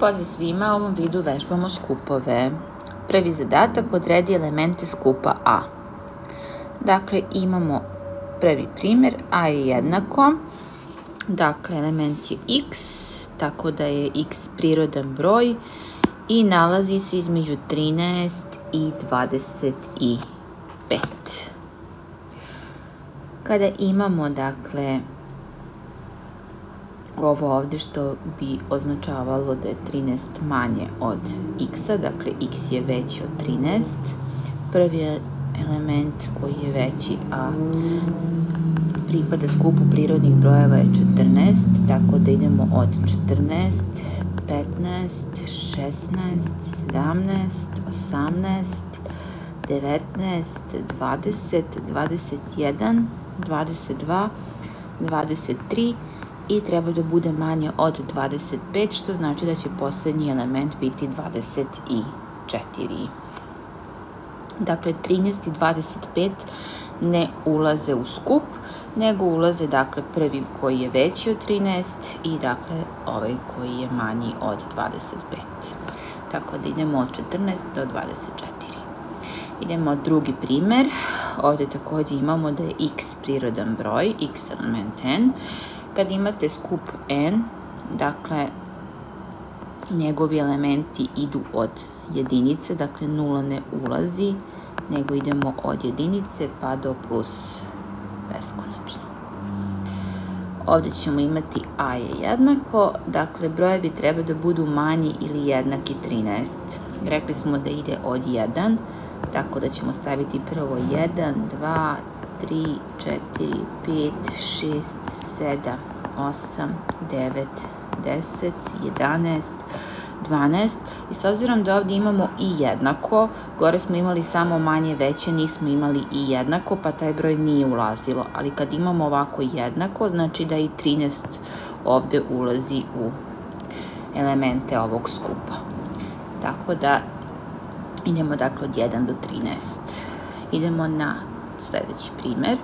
Pozdrav svima, u ovom videu vežbamo skupove. Prvi zadatak odredi elemente skupa A. Dakle, imamo prvi primjer, A je jednako, dakle element je x, tako da je x prirodan broj i nalazi se između 13 i 25. Kada imamo, dakle, ovo ovde što bi označavalo da je 13 manje od x-a, dakle x je veći od 13. Prvi element koji je veći, a pripada skupu prirodnih brojeva je 14, tako da idemo od 14, 15, 16, 17, 18, 19, 20, 21, 22, 23 i treba da bude manje od 25, što znači da će poslednji element biti 24. Dakle, 13 i 25 ne ulaze u skup, nego ulaze dakle prvi koji je veći od 13 i dakle ovaj koji je manji od 25. Tako da idemo od 14 do 24. Idemo drugi primer. Ovde takođe imamo da je x prirodan broj, x element n, Kad imate skup n, dakle, njegovi elementi idu od jedinice, dakle nula ne ulazi, nego idemo od jedinice pa do plus beskonačno. Ovde ćemo imati a je jednako, dakle brojevi treba da budu manji ili jednaki 13. Rekli smo da ide od 1, tako da ćemo staviti prvo 1, 2, 3, 4, 5, 6, 7, 8, 9, 10, 11, 12 i s obzirom da ovdje imamo i jednako, gore smo imali samo manje veće, nismo imali i jednako, pa taj broj nije ulazilo, ali kad imamo ovako jednako, znači da i 13 ovde ulazi u elemente ovog skupa. Tako da idemo dakle od 1 do 13. Idemo na sledeći primer.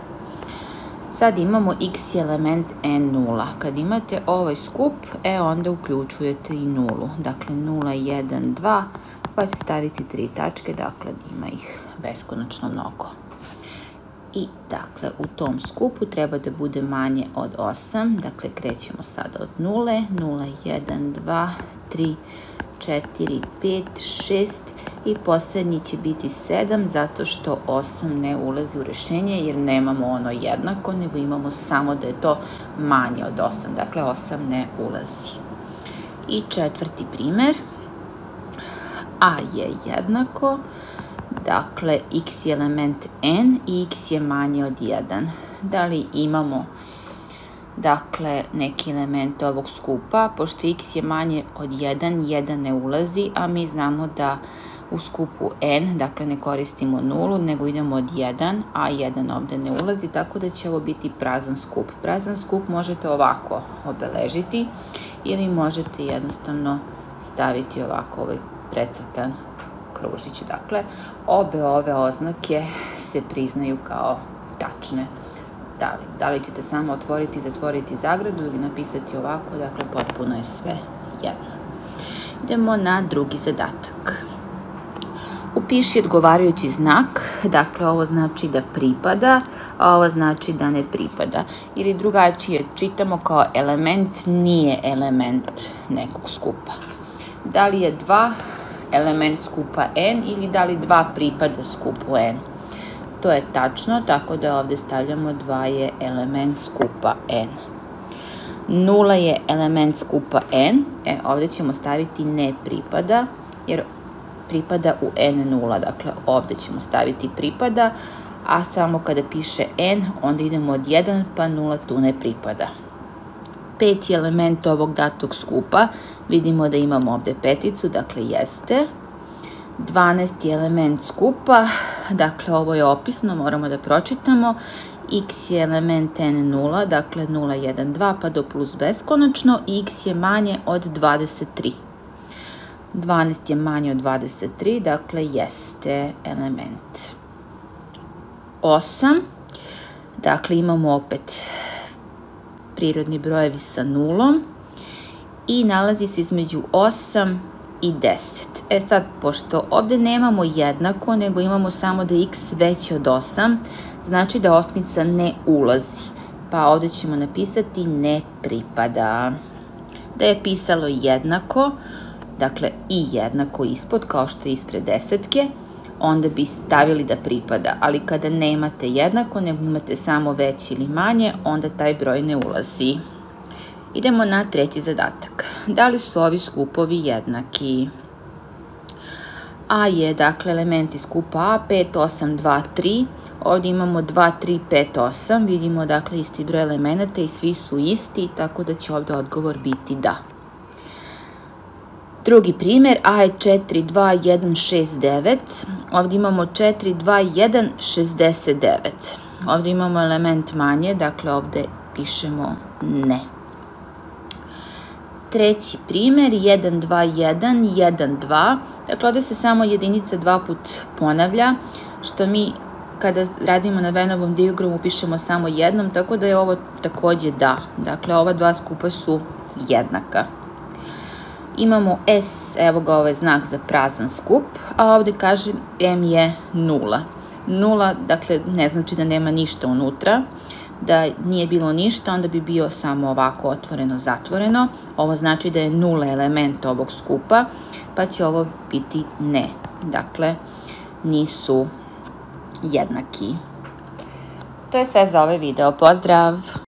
Sad imamo x element n0. Kad imate ovaj skup, e onda uključujete i nulu. Dakle 0, 1, 2, pa ćete staviti tri tačke, dakle ima ih beskonačno mnogo. I dakle u tom skupu treba da bude manje od 8, dakle krećemo sada od 0, 0, 1, 2, 3, 4, 5, 6, i poslednji će biti 7 zato što 8 ne ulazi u rešenje jer nemamo ono jednako, nego imamo samo da je to manje od 8, dakle 8 ne ulazi. I četvrti primer, a je jednako, dakle x je element n i x je manje od 1. Da li imamo dakle, neki element ovog skupa, pošto x je manje od 1, 1 ne ulazi, a mi znamo da u skupu n, dakle ne koristimo nulu, nego idemo od 1, a 1 ovde ne ulazi, tako da će ovo biti prazan skup. Prazan skup možete ovako obeležiti ili možete jednostavno staviti ovako ovaj precrtan kružić. Dakle, obe ove oznake se priznaju kao tačne. Da li, da li ćete samo otvoriti i zatvoriti zagradu ili napisati ovako, dakle potpuno je sve jedno. Idemo na drugi zadatak. Upiši odgovarajući znak, dakle ovo znači da pripada, a ovo znači da ne pripada. Ili drugačije čitamo kao element nije element nekog skupa. Da li je 2 element skupa n ili da li 2 pripada skupu n. To je tačno, tako da ovde stavljamo 2 je element skupa n. 0 je element skupa n, e, ovde ćemo staviti ne pripada, jer pripada u n0, dakle ovde ćemo staviti pripada, a samo kada piše n, onda idemo od 1 pa 0 tu ne pripada. Peti element ovog datog skupa, vidimo da imamo ovde peticu, dakle jeste. 12. element skupa, dakle ovo je opisno, moramo da pročitamo. x je element n0, dakle 0, 1, 2 pa do plus beskonačno, x je manje od 23. 12 je manje od 23, dakle jeste element. 8, dakle imamo opet prirodni brojevi sa nulom i nalazi se između 8 i 10. E sad, pošto ovde nemamo jednako, nego imamo samo da je x veće od 8, znači da osmica ne ulazi. Pa ovde ćemo napisati ne pripada. Da je pisalo jednako, dakle i jednako ispod, kao što je ispred desetke, onda bi stavili da pripada, ali kada nemate jednako, nego imate samo veće ili manje, onda taj broj ne ulazi. Idemo na treći zadatak. Da li su ovi skupovi jednaki? A je, dakle, elementi skupa A, 5, 8, 2, 3. Ovdje imamo 2, 3, 5, 8. Vidimo, dakle, isti broj elemenata i svi su isti, tako da će ovdje odgovor biti da. Drugi primjer, A je 4, 2, 1, 6, 9. Ovdje imamo 4, 2, 1, 69. Ovdje imamo element manje, dakle ovdje pišemo ne. Treći primjer, 1, 2, 1, 1, 2. Dakle, ovdje se samo jedinica dva put ponavlja, što mi kada radimo na Venovom diagramu pišemo samo jednom, tako da je ovo takođe da. Dakle, ova dva skupa su jednaka. Imamo S, evo ga ovaj znak za prazan skup, a ovde kaže M je nula. Nula, dakle, ne znači da nema ništa unutra, da nije bilo ništa, onda bi bio samo ovako otvoreno, zatvoreno. Ovo znači da je nula element ovog skupa, pa će ovo biti ne. Dakle, nisu jednaki. To je sve za ovaj video. Pozdrav!